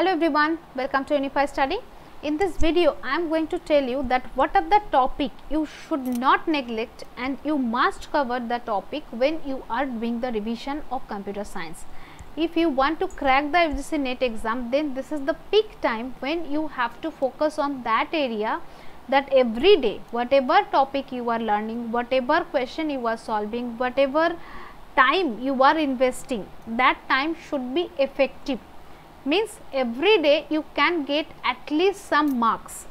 Hello everyone, welcome to Unify Study. In this video, I am going to tell you that what are the topic you should not neglect and you must cover the topic when you are doing the revision of computer science. If you want to crack the UGC NET exam, then this is the peak time when you have to focus on that area that every day, whatever topic you are learning, whatever question you are solving, whatever time you are investing, that time should be effective means every day you can get at least some marks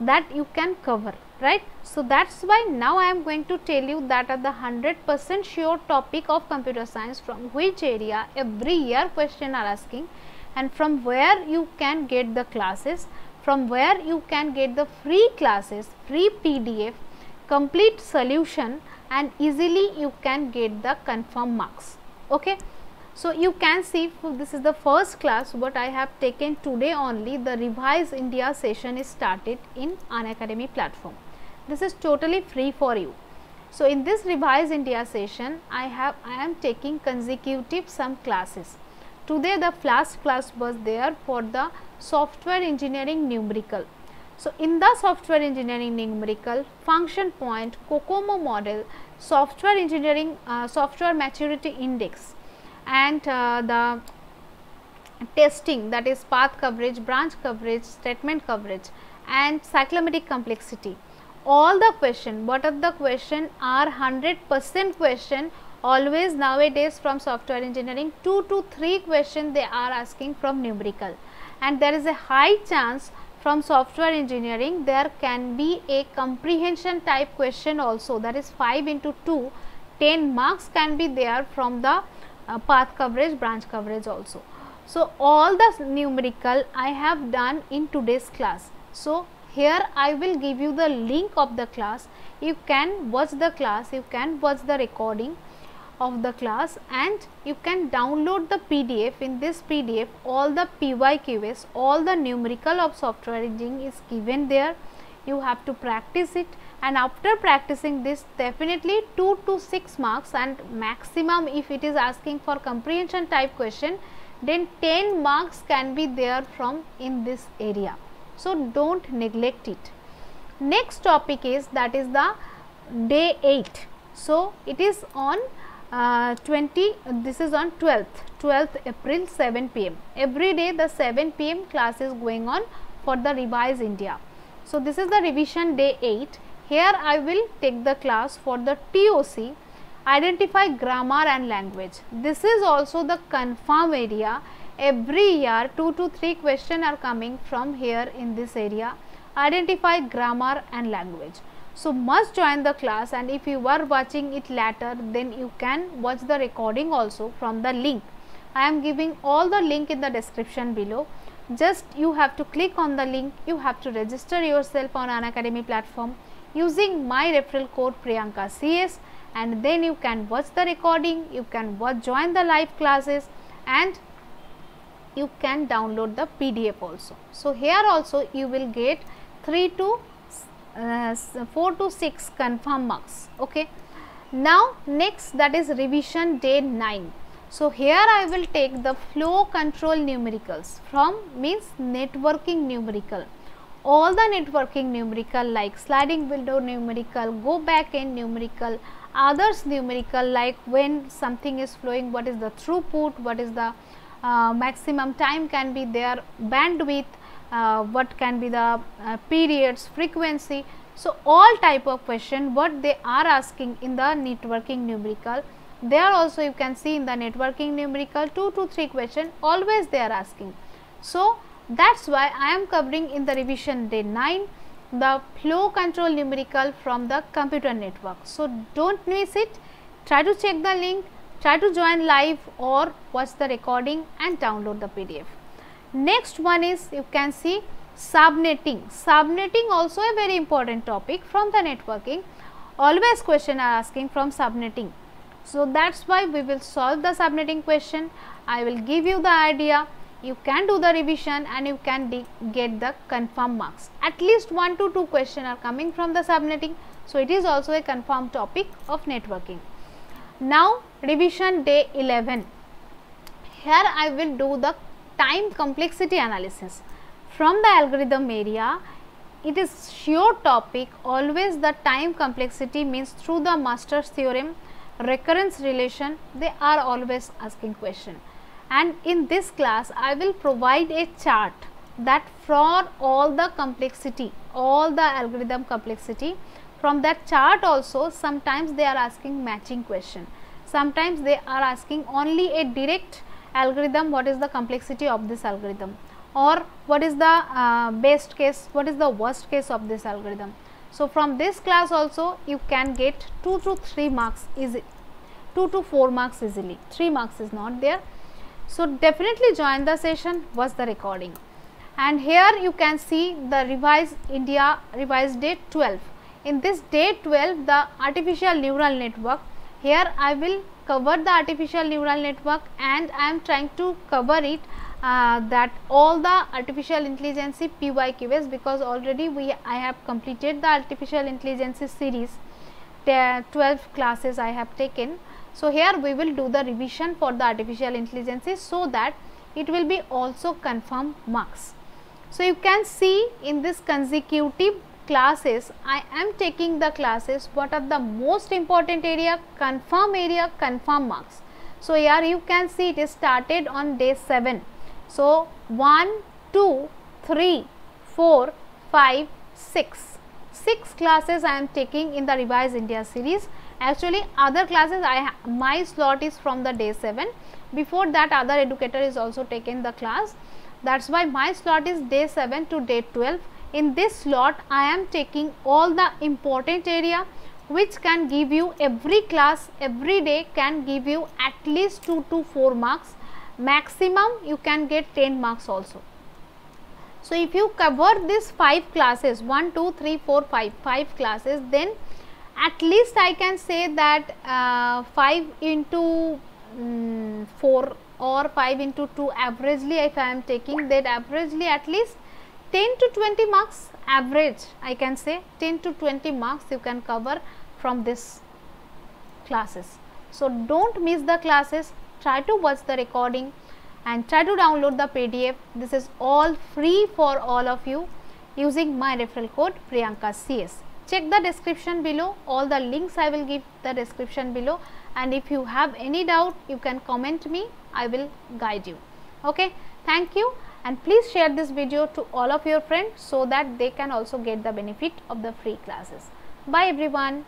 that you can cover right. So, that is why now I am going to tell you that are the 100 percent sure topic of computer science from which area every year question are asking and from where you can get the classes, from where you can get the free classes, free PDF, complete solution and easily you can get the confirm marks. Okay. So, you can see this is the first class what I have taken today only the revise India session is started in Unacademy platform. This is totally free for you. So, in this revise India session I have I am taking consecutive some classes. Today the last class was there for the software engineering numerical. So, in the software engineering numerical function point COCOMO model software engineering uh, software maturity index and uh, the testing that is path coverage, branch coverage, statement coverage and cyclomatic complexity. All the question, what are the question are 100 percent question always nowadays from software engineering 2 to 3 question they are asking from numerical and there is a high chance from software engineering there can be a comprehension type question also that is 5 into 2 10 marks can be there from the uh, path coverage, branch coverage also. So, all the numerical I have done in today's class. So, here I will give you the link of the class. You can watch the class, you can watch the recording of the class and you can download the PDF. In this PDF, all the PYQs, all the numerical of software engineering is given there. You have to practice it and after practicing this definitely 2 to 6 marks and maximum if it is asking for comprehension type question then 10 marks can be there from in this area. So, do not neglect it. Next topic is that is the day 8. So, it is on uh, 20 this is on 12th 12th April 7 pm every day the 7 pm class is going on for the revise India. So, this is the revision day 8 here I will take the class for the TOC identify grammar and language. This is also the confirm area every year 2 to 3 question are coming from here in this area identify grammar and language. So, must join the class and if you are watching it later then you can watch the recording also from the link. I am giving all the link in the description below just you have to click on the link you have to register yourself on Unacademy platform using my referral code Priyanka CS and then you can watch the recording, you can watch join the live classes and you can download the PDF also. So, here also you will get 3 to uh, 4 to 6 confirm marks. Okay. Now, next that is revision day 9. So, here I will take the flow control numericals from means networking numerical all the networking numerical like sliding window numerical, go back N numerical, others numerical like when something is flowing what is the throughput, what is the uh, maximum time can be there, bandwidth, uh, what can be the uh, periods, frequency. So, all type of question what they are asking in the networking numerical there also you can see in the networking numerical 2 to 3 question always they are asking. So, that is why I am covering in the revision day 9 the flow control numerical from the computer network. So, do not miss it, try to check the link, try to join live or watch the recording and download the PDF. Next one is you can see subnetting. Subnetting also a very important topic from the networking. Always question are asking from subnetting. So, that is why we will solve the subnetting question. I will give you the idea you can do the revision and you can get the confirm marks. At least 1 to 2 questions are coming from the subnetting. So, it is also a confirmed topic of networking. Now, revision day 11. Here I will do the time complexity analysis. From the algorithm area, it is sure topic always the time complexity means through the Master's theorem, recurrence relation, they are always asking question. And in this class, I will provide a chart that for all the complexity, all the algorithm complexity, from that chart also sometimes they are asking matching question sometimes they are asking only a direct algorithm what is the complexity of this algorithm or what is the uh, best case what is the worst case of this algorithm. So, from this class also you can get 2 to 3 marks easy 2 to 4 marks easily 3 marks is not there. So, definitely join the session was the recording and here you can see the revised India revised date 12. In this day 12 the artificial neural network here I will cover the artificial neural network and I am trying to cover it uh, that all the artificial intelligence PYQs because already we I have completed the artificial intelligence series 12 classes I have taken. So, here we will do the revision for the artificial intelligence so that it will be also confirm marks. So, you can see in this consecutive classes I am taking the classes what are the most important area confirm area confirm marks. So, here you can see it is started on day 7. So, 1, 2, 3, 4, 5, 6. 6 classes I am taking in the revised India series. Actually other classes I my slot is from the day 7. Before that other educator is also taken the class. That is why my slot is day 7 to day 12 in this slot I am taking all the important area which can give you every class every day can give you at least 2 to 4 marks maximum you can get 10 marks also. So, if you cover this 5 classes 1, 2, 3, 4, 5, 5 classes then at least I can say that uh, 5 into um, 4 or 5 into 2 averagely if I am taking that averagely at least 10 to 20 marks average I can say 10 to 20 marks you can cover from this classes. So, do not miss the classes try to watch the recording and try to download the PDF this is all free for all of you using my referral code Priyanka CS. Check the description below all the links I will give the description below and if you have any doubt you can comment me I will guide you. Okay. Thank you and please share this video to all of your friends so that they can also get the benefit of the free classes. Bye everyone.